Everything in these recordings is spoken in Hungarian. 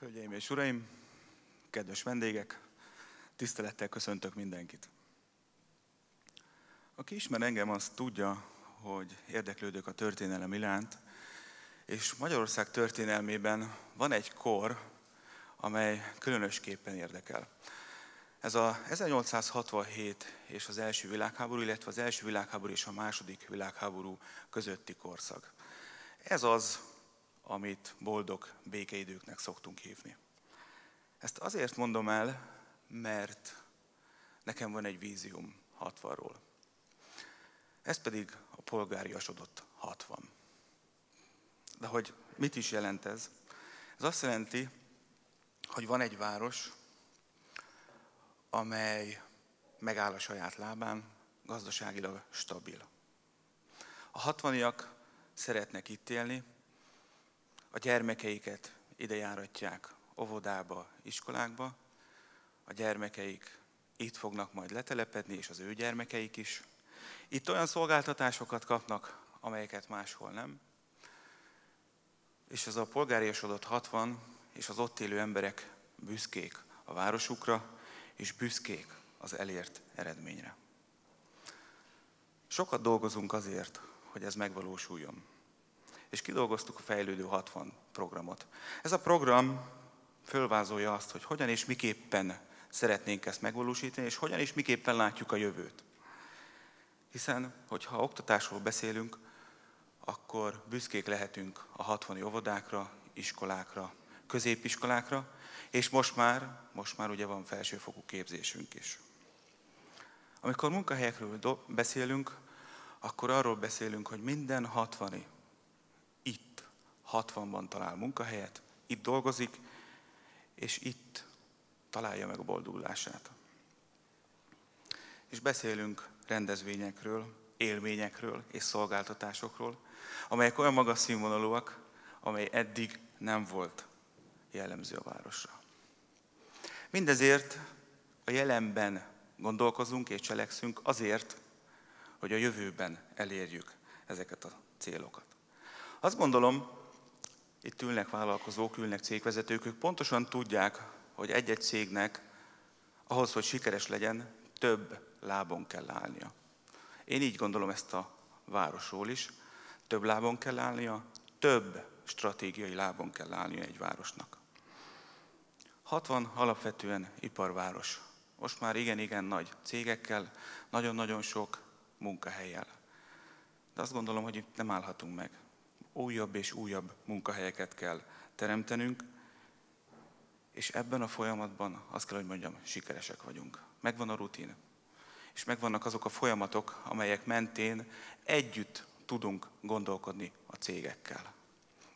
Hölgyeim és uraim, kedves vendégek, tisztelettel köszöntök mindenkit. Aki ismer engem, az tudja, hogy érdeklődök a történelem iránt, és Magyarország történelmében van egy kor, amely különösképpen érdekel. Ez a 1867 és az első világháború, illetve az első világháború és a második világháború közötti korszak. Ez az, amit boldog békeidőknek szoktunk hívni. Ezt azért mondom el, mert nekem van egy vízium 60-ról. Ez pedig a polgáriasodott 60. De hogy mit is jelent ez? Ez azt jelenti, hogy van egy város, amely megáll a saját lábán, gazdaságilag stabil. A hatvaniak szeretnek itt élni, a gyermekeiket ide járatják óvodába, iskolákba, a gyermekeik itt fognak majd letelepedni, és az ő gyermekeik is. Itt olyan szolgáltatásokat kapnak, amelyeket máshol nem. És ez a polgáriasodott 60, és az ott élő emberek büszkék a városukra, és büszkék az elért eredményre. Sokat dolgozunk azért, hogy ez megvalósuljon. És kidolgoztuk a Fejlődő 60 programot. Ez a program fölvázolja azt, hogy hogyan és miképpen szeretnénk ezt megvalósítani, és hogyan és miképpen látjuk a jövőt. Hiszen, hogyha oktatásról beszélünk, akkor büszkék lehetünk a 60 óvodákra, iskolákra, középiskolákra, és most már, most már ugye van felsőfokú képzésünk is. Amikor munkahelyekről beszélünk, akkor arról beszélünk, hogy minden 60 itt 60-ban talál munkahelyet, itt dolgozik, és itt találja meg a boldogulását. És beszélünk rendezvényekről, élményekről és szolgáltatásokról, amelyek olyan magas színvonalúak, amely eddig nem volt jellemző a városra. Mindezért a jelenben gondolkozunk és cselekszünk azért, hogy a jövőben elérjük ezeket a célokat. Azt gondolom, itt ülnek vállalkozók, ülnek cégvezetők, ők pontosan tudják, hogy egy-egy cégnek ahhoz, hogy sikeres legyen, több lábon kell állnia. Én így gondolom ezt a városról is. Több lábon kell állnia, több stratégiai lábon kell állnia egy városnak. 60 alapvetően iparváros. Most már igen-igen nagy cégekkel, nagyon-nagyon sok munkahelyel. De azt gondolom, hogy itt nem állhatunk meg. Újabb és újabb munkahelyeket kell teremtenünk, és ebben a folyamatban azt kell, hogy mondjam, sikeresek vagyunk. Megvan a rutin, és megvannak azok a folyamatok, amelyek mentén együtt tudunk gondolkodni a cégekkel.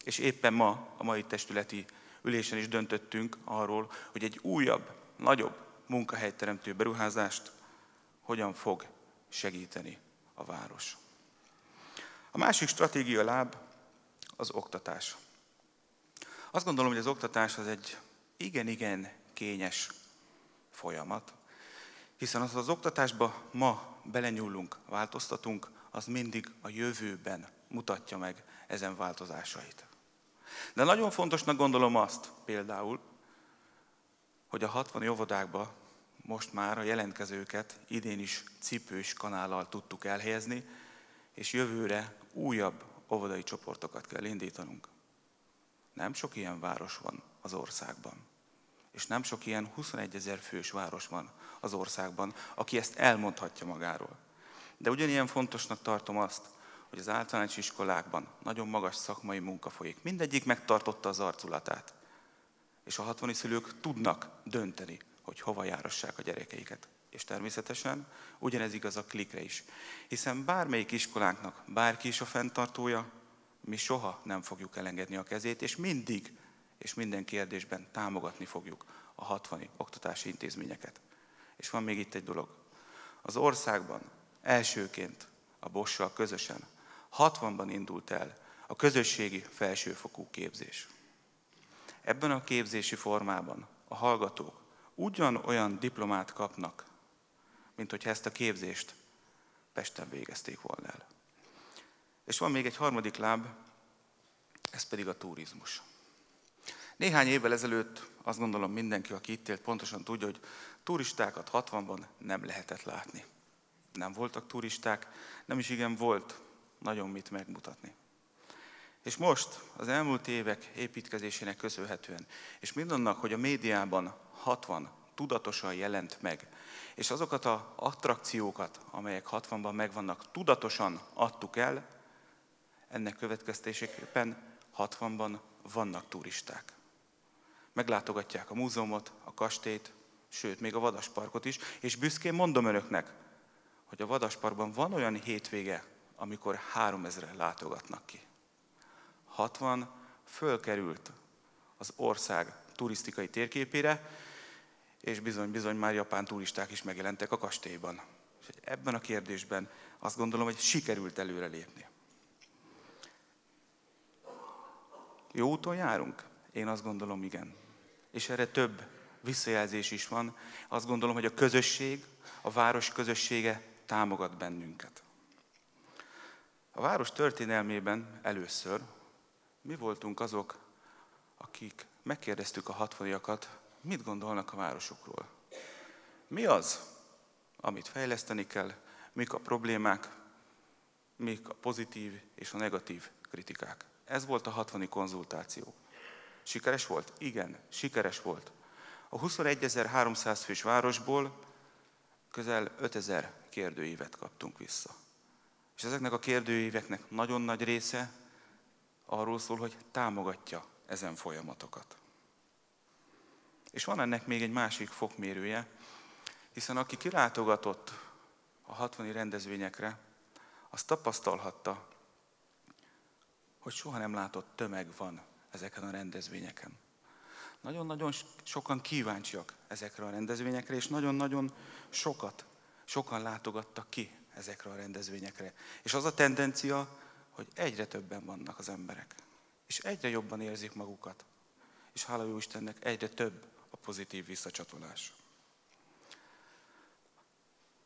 És éppen ma, a mai testületi ülésen is döntöttünk arról, hogy egy újabb, nagyobb munkahelyteremtő beruházást hogyan fog segíteni a város. A másik stratégia láb az oktatás. Azt gondolom, hogy az oktatás az egy igen-igen kényes folyamat, hiszen az az oktatásba ma belenyúlunk, változtatunk, az mindig a jövőben mutatja meg ezen változásait. De nagyon fontosnak gondolom azt például, hogy a 60 óvodákba most már a jelentkezőket idén is cipős kanállal tudtuk elhelyezni, és jövőre újabb óvodai csoportokat kell indítanunk. Nem sok ilyen város van az országban. És nem sok ilyen 21 ezer fős város van az országban, aki ezt elmondhatja magáról. De ugyanilyen fontosnak tartom azt, hogy az általános iskolákban nagyon magas szakmai munka folyik. Mindegyik megtartotta az arculatát. És a hatvani szülők tudnak dönteni, hogy hova járassák a gyerekeiket. És természetesen ugyanez igaz a klikre is. Hiszen bármelyik iskolánknak bárki is a fenntartója, mi soha nem fogjuk elengedni a kezét, és mindig és minden kérdésben támogatni fogjuk a hatvani oktatási intézményeket. És van még itt egy dolog. Az országban elsőként a Bossal közösen 60-ban indult el a közösségi felsőfokú képzés. Ebben a képzési formában a hallgatók ugyanolyan diplomát kapnak, mint hogyha ezt a képzést Pesten végezték volna el. És van még egy harmadik láb, ez pedig a turizmus. Néhány évvel ezelőtt azt gondolom mindenki, aki itt élt, pontosan tudja, hogy turistákat 60-ban nem lehetett látni. Nem voltak turisták, nem is igen volt nagyon mit megmutatni. És most az elmúlt évek építkezésének köszönhetően, és mindannak, hogy a médiában 60 tudatosan jelent meg, és azokat az attrakciókat, amelyek 60-ban megvannak, tudatosan adtuk el, ennek következtésében 60-ban vannak turisták. Meglátogatják a múzeumot, a kastélyt, sőt, még a vadasparkot is, és büszkén mondom önöknek, hogy a vadasparkban van olyan hétvége, amikor 3000 látogatnak ki. 60 fölkerült az ország turisztikai térképére, és bizony-bizony már japán turisták is megjelentek a kastélyban. És ebben a kérdésben azt gondolom, hogy sikerült előrelépni. Jó úton járunk? Én azt gondolom, igen. És erre több visszajelzés is van. Azt gondolom, hogy a közösség, a város közössége támogat bennünket. A város történelmében először mi voltunk azok, akik megkérdeztük a hatvaniakat, mit gondolnak a városokról. Mi az, amit fejleszteni kell, mik a problémák, mik a pozitív és a negatív kritikák. Ez volt a hatvani konzultáció. Sikeres volt? Igen, sikeres volt. A 21.300 fős városból közel 5000 kérdőívet kaptunk vissza. És ezeknek a kérdőíveknek nagyon nagy része arról szól, hogy támogatja ezen folyamatokat. És van ennek még egy másik fokmérője, hiszen aki kilátogatott a 60 rendezvényekre, az tapasztalhatta, hogy soha nem látott tömeg van ezeken a rendezvényeken. Nagyon-nagyon sokan kíváncsiak ezekre a rendezvényekre, és nagyon-nagyon sokat, sokan látogattak ki ezekre a rendezvényekre. És az a tendencia, hogy egyre többen vannak az emberek, és egyre jobban érzik magukat. És hála jó Istennek egyre több pozitív visszacsatolás.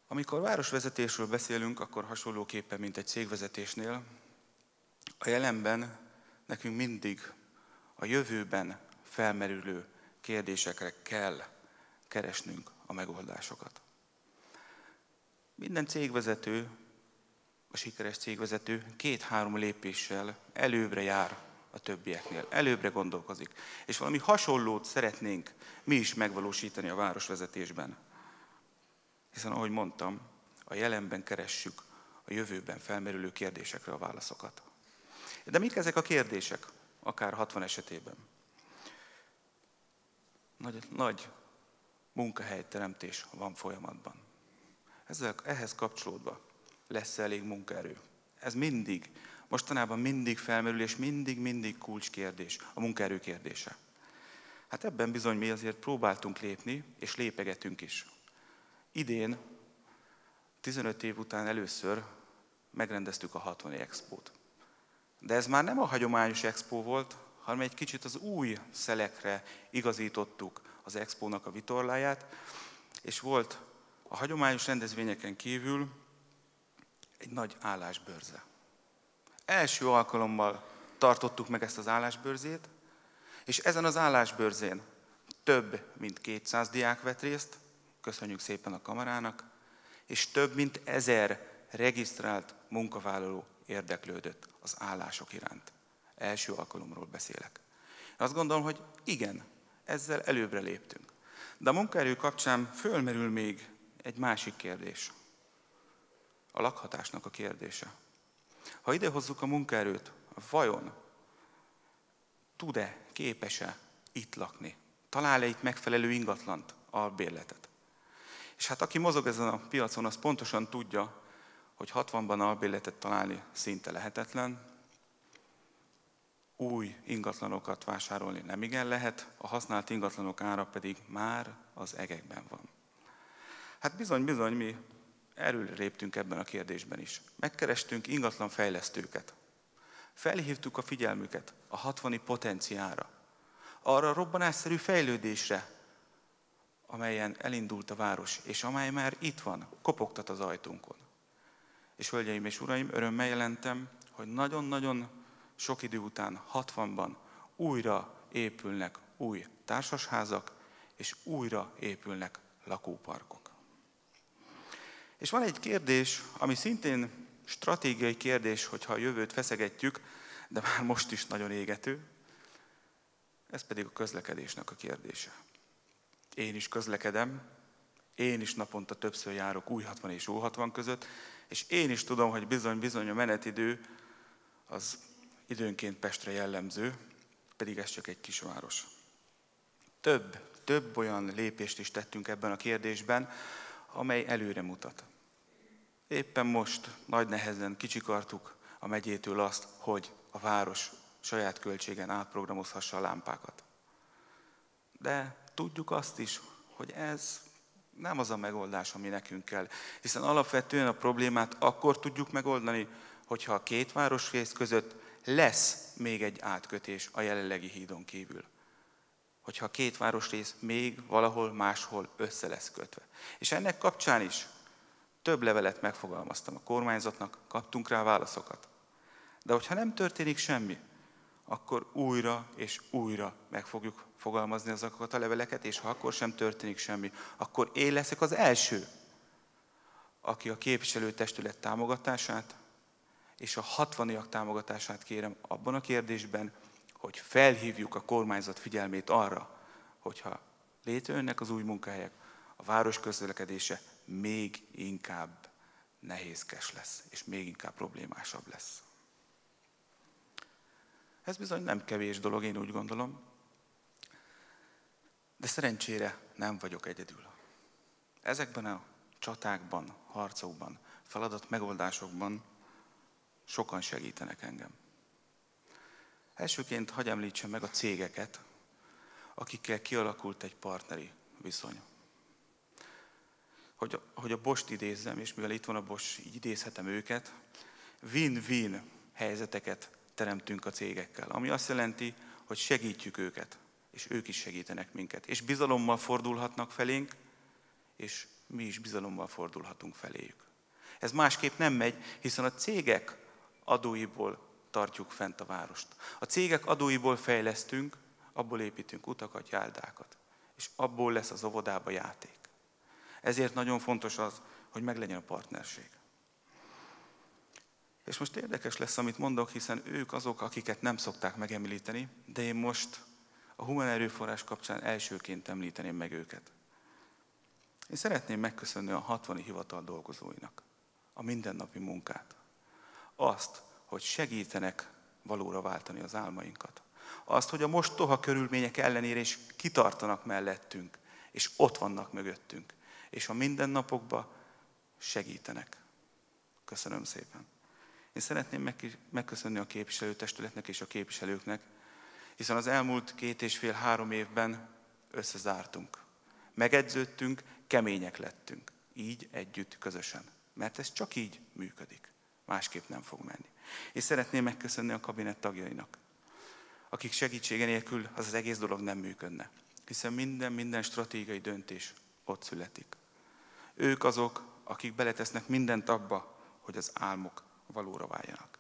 Amikor városvezetésről beszélünk, akkor hasonlóképpen, mint egy cégvezetésnél, a jelenben nekünk mindig a jövőben felmerülő kérdésekre kell keresnünk a megoldásokat. Minden cégvezető, a sikeres cégvezető két-három lépéssel előbbre jár a többieknél, előbbre gondolkozik. És valami hasonlót szeretnénk mi is megvalósítani a városvezetésben. Hiszen, ahogy mondtam, a jelenben keressük a jövőben felmerülő kérdésekre a válaszokat. De mik ezek a kérdések, akár 60 esetében? Nagy, nagy munkahelyteremtés van folyamatban. Ezzel, ehhez kapcsolódva lesz elég munkaerő. Ez mindig, mostanában mindig felmerül, és mindig-mindig kulcskérdés, a munkaerő kérdése. Hát ebben bizony mi azért próbáltunk lépni, és lépegetünk is. Idén, 15 év után először megrendeztük a 60 expót. De ez már nem a hagyományos expo volt, hanem egy kicsit az új szelekre igazítottuk az expónak a vitorláját, és volt a hagyományos rendezvényeken kívül egy nagy állásbörze. Első alkalommal tartottuk meg ezt az állásbörzét, és ezen az állásbörzén több mint 200 diák vett részt, köszönjük szépen a kamarának, és több mint ezer regisztrált munkavállaló érdeklődött az állások iránt. Első alkalomról beszélek. Azt gondolom, hogy igen, ezzel előbbre léptünk. De a munkaerő kapcsán fölmerül még egy másik kérdés. A lakhatásnak a kérdése. Ha idehozzuk a munkaerőt, vajon tud-e, képes-e itt lakni? Talál-e itt megfelelő ingatlant, albérletet? És hát aki mozog ezen a piacon, az pontosan tudja, hogy 60-ban albérletet találni szinte lehetetlen, új ingatlanokat vásárolni nem igen lehet, a használt ingatlanok ára pedig már az egekben van. Hát bizony-bizony mi erről léptünk ebben a kérdésben is. Megkerestünk ingatlan fejlesztőket. Felhívtuk a figyelmüket a 60 potenciára, arra a robbanásszerű fejlődésre, amelyen elindult a város, és amely már itt van, kopogtat az ajtónkon. És hölgyeim és uraim, örömmel jelentem, hogy nagyon-nagyon sok idő után, 60-ban újra épülnek új társasházak, és újra épülnek lakóparkok. És van egy kérdés, ami szintén stratégiai kérdés, hogyha a jövőt feszegetjük, de már most is nagyon égető. Ez pedig a közlekedésnek a kérdése. Én is közlekedem, én is naponta többször járok új 60 és ó 60 között, és én is tudom, hogy bizony-bizony a menetidő az időnként Pestre jellemző, pedig ez csak egy kisváros. Több, több olyan lépést is tettünk ebben a kérdésben, amely előre mutat. Éppen most nagy nehezen kicsikartuk a megyétől azt, hogy a város saját költségen átprogramozhassa a lámpákat. De tudjuk azt is, hogy ez nem az a megoldás, ami nekünk kell. Hiszen alapvetően a problémát akkor tudjuk megoldani, hogyha a két városrész között lesz még egy átkötés a jelenlegi hídon kívül. Hogyha a két városrész még valahol máshol össze lesz kötve. És ennek kapcsán is több levelet megfogalmaztam a kormányzatnak, kaptunk rá válaszokat. De hogyha nem történik semmi, akkor újra és újra meg fogjuk fogalmazni azokat a leveleket, és ha akkor sem történik semmi, akkor én leszek az első, aki a képviselőtestület támogatását és a hatvaniak támogatását kérem abban a kérdésben, hogy felhívjuk a kormányzat figyelmét arra, hogyha létrejönnek az új munkahelyek, a város közlekedése még inkább nehézkes lesz, és még inkább problémásabb lesz. Ez bizony nem kevés dolog, én úgy gondolom. De szerencsére nem vagyok egyedül. Ezekben a csatákban, harcokban, feladat megoldásokban sokan segítenek engem. Elsőként hagyj említsem meg a cégeket, akikkel kialakult egy partneri viszony. Hogy, hogy a Bost idézzem, és mivel itt van a Bosch, így idézhetem őket, win-win helyzeteket teremtünk a cégekkel. Ami azt jelenti, hogy segítjük őket, és ők is segítenek minket. És bizalommal fordulhatnak felénk, és mi is bizalommal fordulhatunk feléjük. Ez másképp nem megy, hiszen a cégek adóiból tartjuk fent a várost. A cégek adóiból fejlesztünk, abból építünk utakat, járdákat. És abból lesz az óvodába játék. Ezért nagyon fontos az, hogy meglegyen a partnerség. És most érdekes lesz, amit mondok, hiszen ők azok, akiket nem szokták megemlíteni, de én most a human erőforrás kapcsán elsőként említeném meg őket. Én szeretném megköszönni a 60 hivatal dolgozóinak a mindennapi munkát. Azt, hogy segítenek valóra váltani az álmainkat. Azt, hogy a mostoha körülmények ellenére is kitartanak mellettünk, és ott vannak mögöttünk, és a mindennapokban segítenek. Köszönöm szépen. Én szeretném megköszönni a képviselőtestületnek és a képviselőknek, hiszen az elmúlt két és fél-három évben összezártunk. Megedződtünk, kemények lettünk. Így együtt, közösen. Mert ez csak így működik. Másképp nem fog menni. És szeretném megköszönni a kabinet tagjainak, akik segítsége nélkül az, az egész dolog nem működne. Hiszen minden, minden stratégiai döntés ott születik. Ők azok, akik beletesznek mindent abba, hogy az álmok valóra váljanak.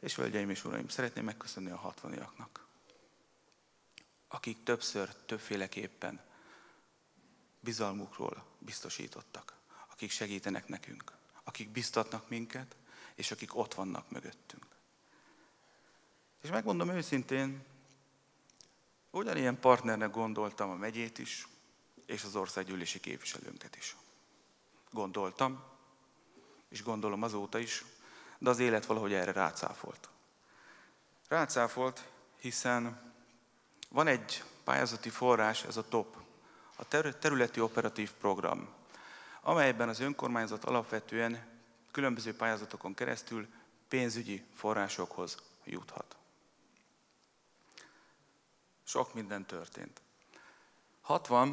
És hölgyeim és uraim, szeretném megköszönni a hatvaniaknak, akik többször, többféleképpen bizalmukról biztosítottak, akik segítenek nekünk, akik biztatnak minket, és akik ott vannak mögöttünk. És megmondom őszintén, ugyanilyen partnernek gondoltam a megyét is, és az országgyűlési képviselőnket is. Gondoltam, és gondolom azóta is, de az élet valahogy erre rácáfolt. Rácáfolt, hiszen van egy pályázati forrás, ez a TOP, a területi operatív program, amelyben az önkormányzat alapvetően különböző pályázatokon keresztül pénzügyi forrásokhoz juthat. Sok minden történt. 60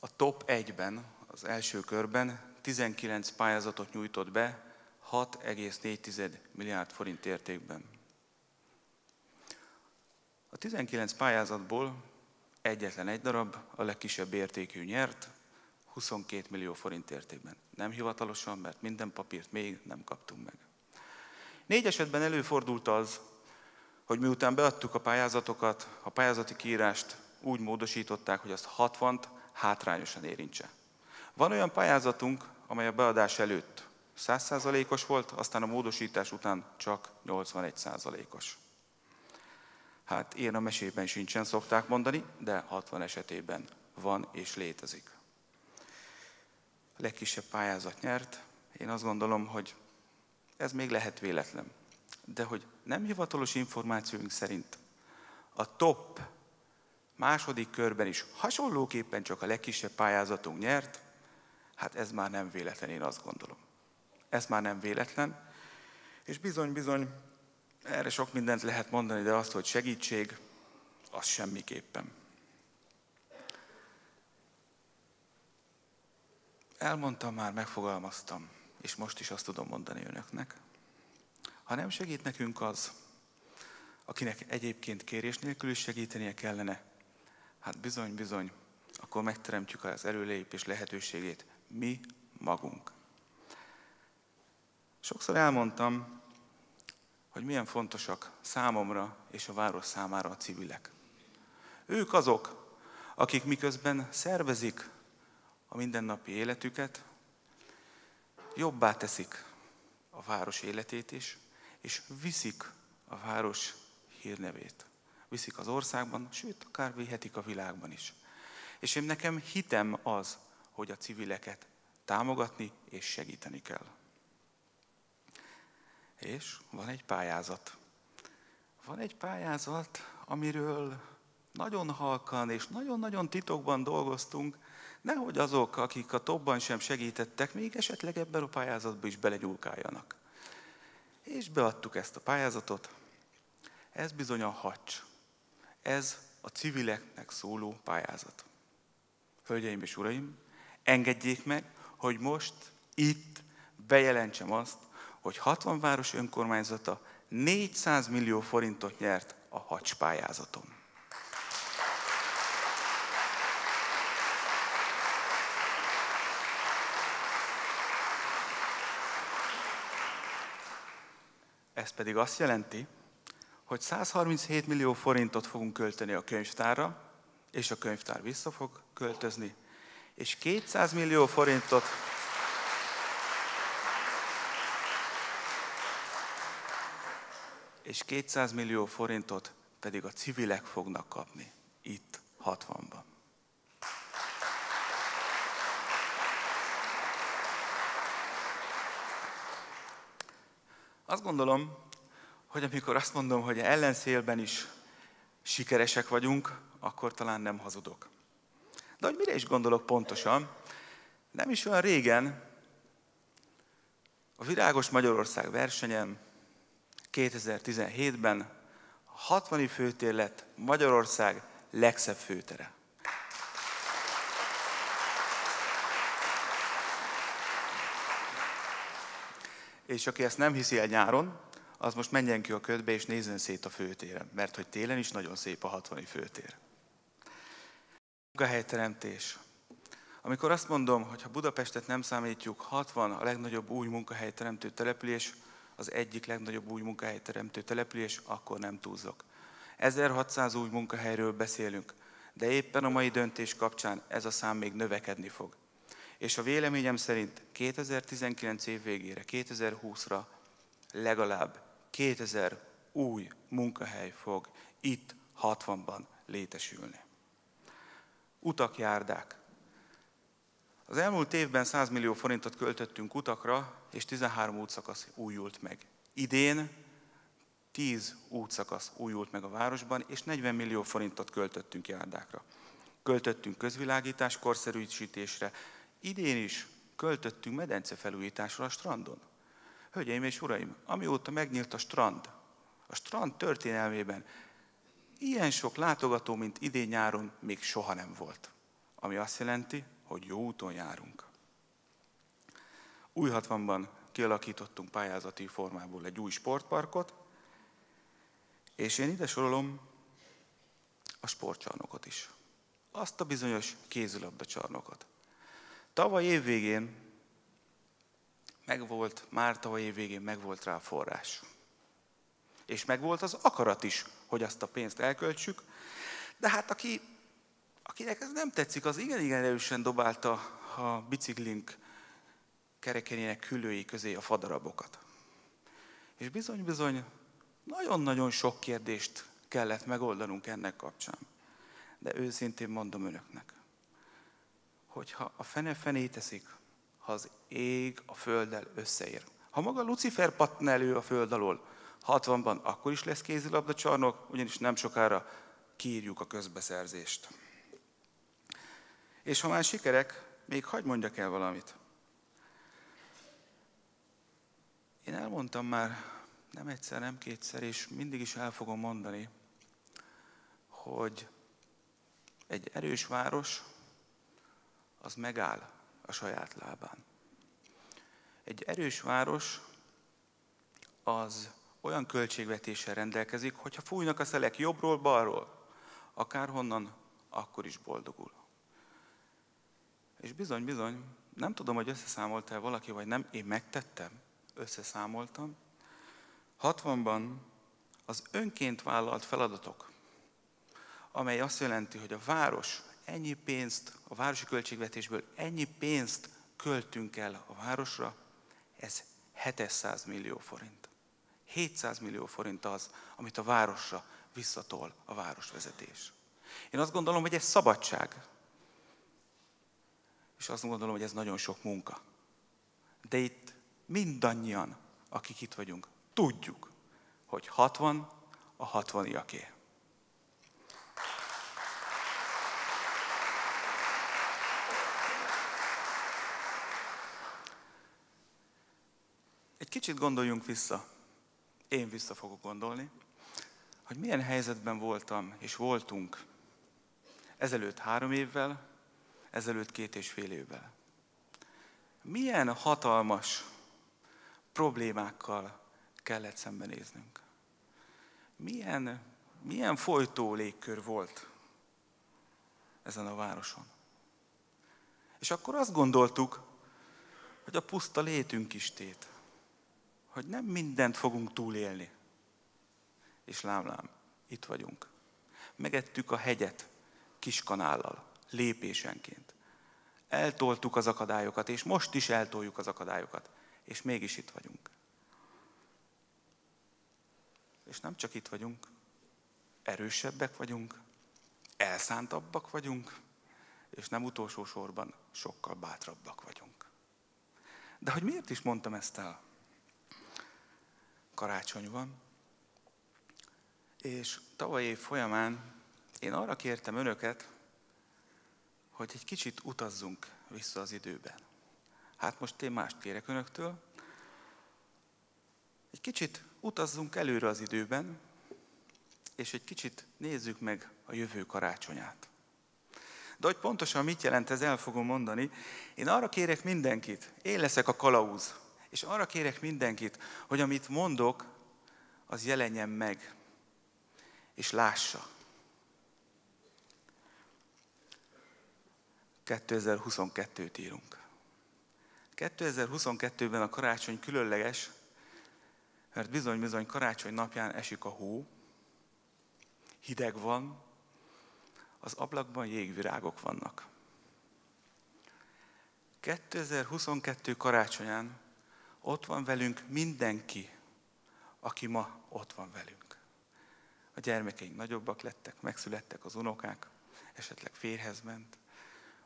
a top 1-ben, az első körben 19 pályázatot nyújtott be 6,4 milliárd forint értékben. A 19 pályázatból egyetlen egy darab, a legkisebb értékű nyert, 22 millió forint értékben. Nem hivatalosan, mert minden papírt még nem kaptunk meg. Négy esetben előfordult az, hogy miután beadtuk a pályázatokat, a pályázati kiírást úgy módosították, hogy azt 60 hátrányosan érintse. Van olyan pályázatunk, amely a beadás előtt 100%-os volt, aztán a módosítás után csak 81%-os. Hát ilyen a mesében sincsen, szokták mondani, de 60 esetében van és létezik. A legkisebb pályázat nyert. Én azt gondolom, hogy ez még lehet véletlen. De hogy nem hivatalos információink szerint a top második körben is hasonlóképpen csak a legkisebb pályázatunk nyert, hát ez már nem véletlen, én azt gondolom. Ez már nem véletlen. És bizony, bizony, erre sok mindent lehet mondani, de azt, hogy segítség, az semmiképpen. Elmondtam már, megfogalmaztam, és most is azt tudom mondani önöknek. Ha nem segít nekünk az, akinek egyébként kérés nélkül is segítenie kellene, hát bizony, bizony, akkor megteremtjük az előlépés lehetőségét mi magunk. Sokszor elmondtam, hogy milyen fontosak számomra és a város számára a civilek. Ők azok, akik miközben szervezik a mindennapi életüket, jobbá teszik a város életét is, és viszik a város hírnevét. Viszik az országban, sőt, akár vihetik a világban is. És én nekem hitem az, hogy a civileket támogatni és segíteni kell. És van egy pályázat. Van egy pályázat, amiről nagyon halkan és nagyon-nagyon titokban dolgoztunk, nehogy azok, akik a topban sem segítettek, még esetleg ebben a pályázatban is belegyúlkáljanak. És beadtuk ezt a pályázatot. Ez bizony a hacs. Ez a civileknek szóló pályázat. Hölgyeim és uraim, engedjék meg, hogy most itt bejelentsem azt, hogy 60 város önkormányzata 400 millió forintot nyert a hacs pályázaton. Ez pedig azt jelenti, hogy 137 millió forintot fogunk költeni a könyvtárra, és a könyvtár vissza fog költözni, és 200 millió forintot és 200 millió forintot pedig a civilek fognak kapni itt 60-ban. Azt gondolom, hogy amikor azt mondom, hogy ellenszélben is sikeresek vagyunk, akkor talán nem hazudok. De hogy mire is gondolok pontosan? Nem is olyan régen a Virágos Magyarország versenyen 2017-ben a 60 főtér lett Magyarország legszebb főtere. És aki ezt nem hiszi el nyáron, az most menjen ki a ködbe és nézzen szét a főtéren, mert hogy télen is nagyon szép a 60 főtér. Munkahelyteremtés. Amikor azt mondom, hogy ha Budapestet nem számítjuk, 60 a legnagyobb új munkahelyteremtő település, az egyik legnagyobb új munkahelyteremtő település, akkor nem túlzok. 1600 új munkahelyről beszélünk, de éppen a mai döntés kapcsán ez a szám még növekedni fog. És a véleményem szerint 2019 év végére, 2020-ra legalább 2000 új munkahely fog itt 60-ban létesülni. Utak, járdák. Az elmúlt évben 100 millió forintot költöttünk utakra, és 13 útszakasz újult meg. Idén 10 útszakasz újult meg a városban, és 40 millió forintot költöttünk járdákra. Költöttünk közvilágítás korszerűsítésre, idén is költöttünk medencefelújításra a strandon. Hölgyeim és uraim, amióta megnyílt a strand, a strand történelmében ilyen sok látogató, mint idén nyáron még soha nem volt. Ami azt jelenti, hogy jó úton járunk. Új 60-ban kialakítottunk pályázati formából egy új sportparkot, és én ide sorolom a sportcsarnokot is. Azt a bizonyos kézilabda csarnokot. Tavaly évvégén megvolt, már tavaly évvégén megvolt rá a forrás. És megvolt az akarat is, hogy azt a pénzt elköltsük, de hát aki, akinek ez nem tetszik, az igen-igen erősen dobálta a biciklink kerekenyének külői közé a fadarabokat. És bizony-bizony nagyon-nagyon sok kérdést kellett megoldanunk ennek kapcsán. De őszintén mondom önöknek, hogyha a fene fené teszik, ha az ég a földdel összeér. Ha maga Lucifer pattan elő a föld alól, 60-ban, akkor is lesz kézilabda csarnok, ugyanis nem sokára kiírjuk a közbeszerzést. És ha már sikerek, még hagyd mondjak el valamit. Én elmondtam már nem egyszer, nem kétszer, és mindig is el fogom mondani, hogy egy erős város az megáll a saját lábán. Egy erős város az olyan költségvetéssel rendelkezik, hogyha fújnak a szelek jobbról, balról, akárhonnan, akkor is boldogul. És bizony, bizony, nem tudom, hogy összeszámolta valaki, vagy nem, én megtettem, összeszámoltam. 60-ban az önként vállalt feladatok, amely azt jelenti, hogy a város ennyi pénzt, a városi költségvetésből ennyi pénzt költünk el a városra, ez 700 millió forint. 700 millió forint az, amit a városra visszatol a városvezetés. Én azt gondolom, hogy ez szabadság. És azt gondolom, hogy ez nagyon sok munka. De itt mindannyian, akik itt vagyunk, tudjuk, hogy 60 a 60-iaké. Egy kicsit gondoljunk vissza, én vissza fogok gondolni, hogy milyen helyzetben voltam és voltunk ezelőtt három évvel, ezelőtt két és fél évvel. Milyen hatalmas problémákkal kellett szembenéznünk. Milyen, milyen folytó légkör volt ezen a városon. És akkor azt gondoltuk, hogy a puszta létünk is tét. Hogy nem mindent fogunk túlélni. És lámlám, itt vagyunk. Megettük a hegyet kis kanállal, lépésenként. Eltoltuk az akadályokat, és most is eltoljuk az akadályokat. És mégis itt vagyunk. És nem csak itt vagyunk, erősebbek vagyunk, elszántabbak vagyunk, és nem utolsó sorban sokkal bátrabbak vagyunk. De hogy miért is mondtam ezt el? Karácsony van, és tavaly év folyamán én arra kértem önöket, hogy egy kicsit utazzunk vissza az időben. Hát most én mást kérek önöktől. Egy kicsit utazzunk előre az időben, és egy kicsit nézzük meg a jövő karácsonyát. De hogy pontosan mit jelent ez, el fogom mondani. Én arra kérek mindenkit, én leszek a kalauz, és arra kérek mindenkit, hogy amit mondok, az jelenjen meg, és lássa. 2022-t írunk. 2022-ben a karácsony különleges, mert bizony-bizony karácsony napján esik a hó, hideg van, az ablakban jégvirágok vannak. 2022 karácsonyán ott van velünk mindenki, aki ma ott van velünk. A gyermekeink nagyobbak lettek, megszülettek az unokák, esetleg férhez ment,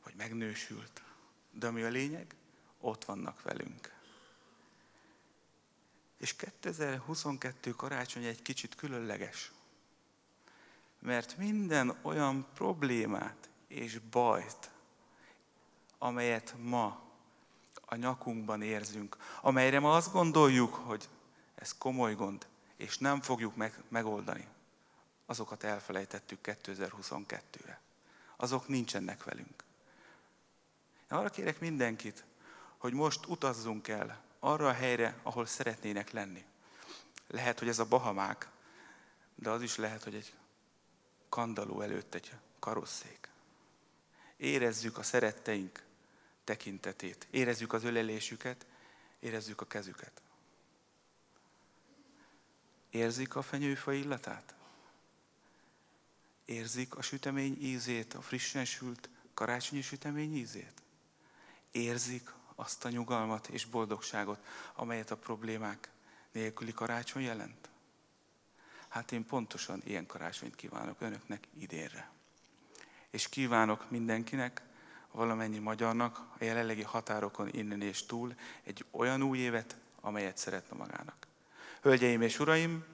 vagy megnősült. De ami a lényeg, ott vannak velünk. És 2022 karácsony egy kicsit különleges. Mert minden olyan problémát és bajt, amelyet ma a nyakunkban érzünk, amelyre ma azt gondoljuk, hogy ez komoly gond, és nem fogjuk meg, megoldani, azokat elfelejtettük 2022-re. Azok nincsenek velünk. Én arra kérek mindenkit, hogy most utazzunk el arra a helyre, ahol szeretnének lenni. Lehet, hogy ez a Bahamák, de az is lehet, hogy egy kandaló előtt egy karosszék. Érezzük a szeretteink tekintetét, érezzük az ölelésüket, érezzük a kezüket. Érzik a fenyőfa illatát? Érzik a sütemény ízét, a frissen sült karácsonyi sütemény ízét? Érzik azt a nyugalmat és boldogságot, amelyet a problémák nélküli karácsony jelent? Hát én pontosan ilyen karácsonyt kívánok önöknek idénre. És kívánok mindenkinek, valamennyi magyarnak a jelenlegi határokon innen és túl egy olyan új évet, amelyet szeretne magának. Hölgyeim és uraim,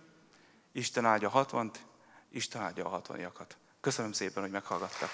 Isten áldja a hatvant, Isten áldja a hatvaniakat. Köszönöm szépen, hogy meghallgattak.